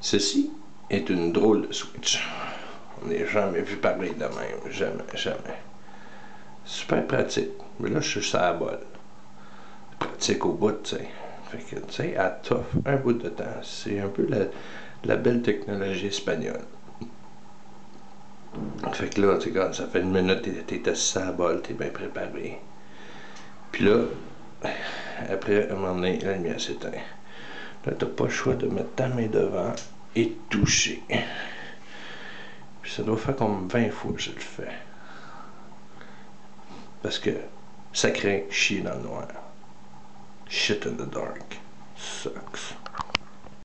Ceci est une drôle de switch. On n'est jamais vu parler de même. Jamais, jamais. Super pratique. Mais là, je suis sur. Pratique au bout, tu sais. Fait que, tu sais, elle t'offre un bout de temps. C'est un peu la, belle technologie espagnole. Fait que là, tu sais, ça fait une minute, t'es assis à la bol, t'es bien préparé. Puis là, après, un moment donné, la lumière s'éteint. Là, t'as pas le choix de mettre ta main devant et toucher. Puis ça doit faire comme 20 fois que je le fais. Parce que ça craint chier dans le noir. Shit in the dark. Sucks.